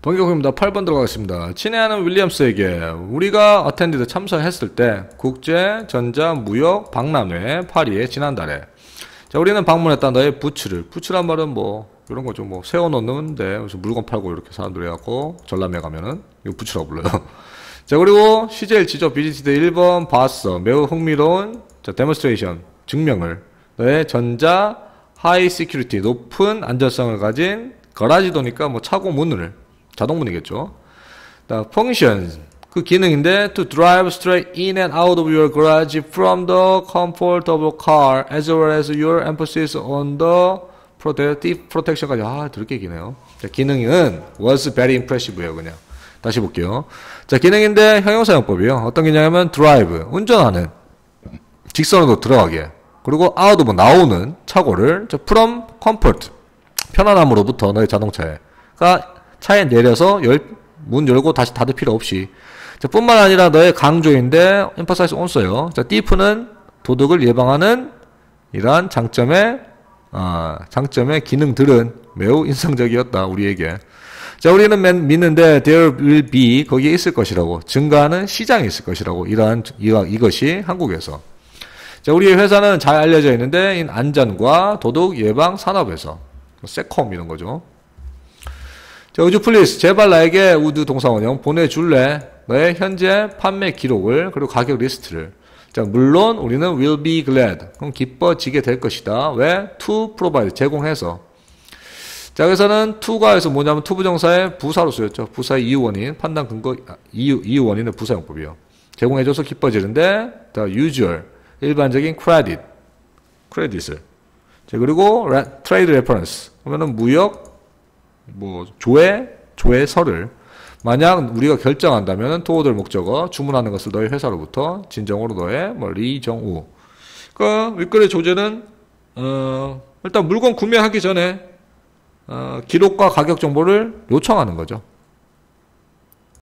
번개콩입니다. 8번 들어가겠습니다. 친애하는 윌리엄스에게 우리가 attended 참석했을 때 국제 전자 무역 박람회 파리에 지난달에. 자 우리는 방문했다. 너의 booth를. booth란 말은 뭐 이런 거죠. 뭐 세워놓는데 그래서 물건 팔고 이렇게 사람들이 해갖고 전람회 가면은 이거 booth라고 불러요. 자 그리고 CJL 지적 visited 1번 봤어. 매우 흥미로운 자 demonstration 증명을. 너의 전자 하이 시큐리티 높은 안전성을 가진 거라지도니까 뭐 차고 문을 자동문이겠죠. 자, function 그 기능인데 to drive straight in and out of your garage from the comfort of a car as well as your emphasis on the protective protection까지 아 들게 기네요. 자, 기능은 was very impressive예요 그냥. 다시 볼게요. 자 기능인데 형용사용법이요. 어떤 기능이냐면 drive 운전하는 직선으로 들어가게 그리고 out of 나오는 차고를 자, from comfort 편안함으로부터 너의 자동차에 가 차에 내려서 열, 문 열고 다시 닫을 필요 없이 자, 뿐만 아니라 너의 강조인데 emphasize on 써요. 자, deep는 도둑을 예방하는 이러한 장점의 아, 장점의 기능들은 매우 인상적이었다 우리에게. 자, 우리는 맨, 믿는데 there will be 거기에 있을 것이라고 증가하는 시장이 있을 것이라고 이러한 이와 이것이 한국에서. 자, 우리의 회사는 잘 알려져 있는데 안전과 도둑 예방 산업에서 세콤 이런 거죠. 자, would you please 제발 나에게 would 동사원형 보내줄래? 너의 현재 판매 기록을 그리고 가격 리스트를. 자, 물론 우리는 will be glad. 그럼 기뻐지게 될 것이다. 왜? to provide 제공해서. 자, 여기서는 to가 해서 뭐냐면 to 부정사의 부사로 쓰였죠. 부사의 이유 원인, 판단 근거 아, 이유 이유 원인은 부사 용법이요. 제공해줘서 기뻐지는데 the usual 일반적인 credit 크레딧을. 자, 그리고 trade reference 그러면은 무역 뭐 조회 조회서를 만약 우리가 결정한다면 토호들 목적어 주문하는 것을 너의 회사로부터 진정으로 너의 뭐 리정우 그 윗글의 조제는 어 일단 물건 구매하기 전에 어 기록과 가격 정보를 요청하는 거죠.